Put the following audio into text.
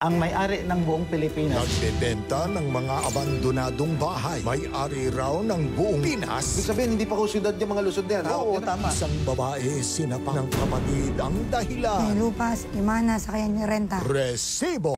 ang may-ari ng buong Pilipinas. Nagbebenta ng mga abandonadong bahay. May-ari raw ng buong Ibig Pinas. sabihin, hindi pa ko siyudad yung mga lusod na yan. Oo, tama. Isang babae sinapang ng kapatid ang dahilan. May lupa, imana, sa kanya renta. Resibo.